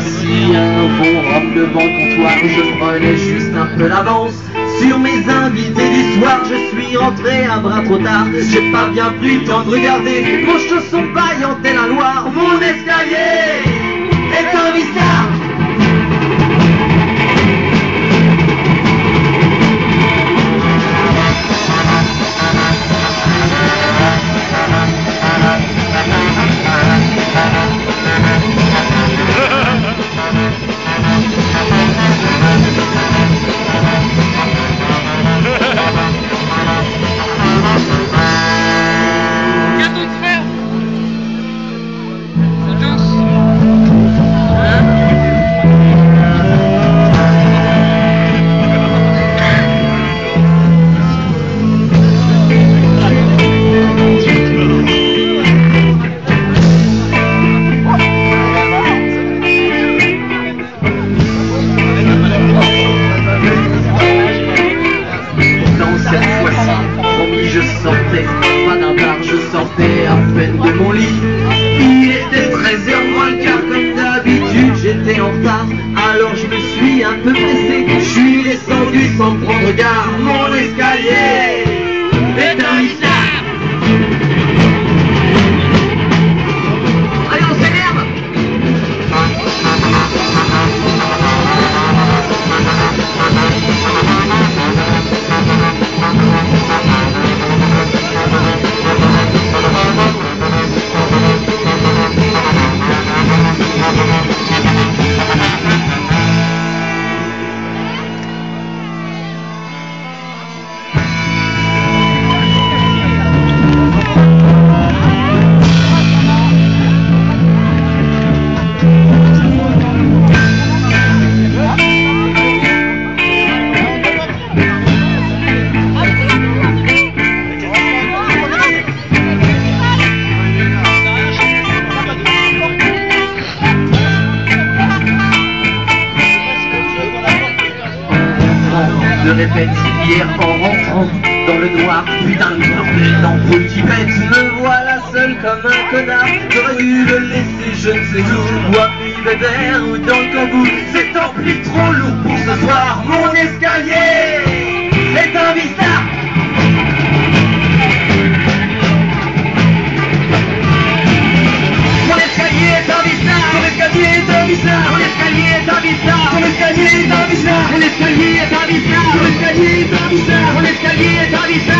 assis un bon robe devant le comptoir, je prenais juste un peu d'avance. Sur mes invités du soir, je suis rentré un brin trop tard. J'ai pas bien pris le temps de regarder mon chausson paillant tel un. something. Répète hier en rentrant dans le noir putain bordel d'ampoule qui pète. Me voilà seul comme un connard j'aurais dû le laisser je ne sais où ou à Belvédère ou dans le Kangoo c'est en plus trop lourd pour ce soir. Mon escalier est un vistard. Mon escalier est un vistard. Mon escalier est un vistard. Mon escalier est un vistard. Mon escalier est un vistard. Mon escalier est un vistard l'Italie, traversa, on escalier, traversa.